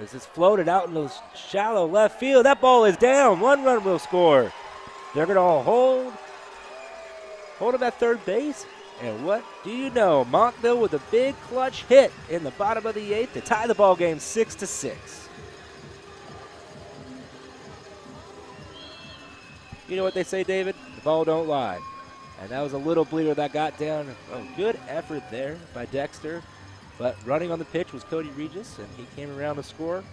As it's floated out in the shallow left field. That ball is down. One run will score. They're going to hold, hold him at third base. And what do you know? Montville with a big clutch hit in the bottom of the eighth to tie the ball game six to six. You know what they say, David? The ball don't lie. And that was a little bleeder that got down. Oh, good effort there by Dexter. But running on the pitch was Cody Regis, and he came around to score.